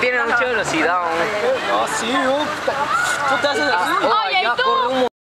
tiene mucha velocidad. No, ah, sí, oh, puta. Tú te haces así. Ah,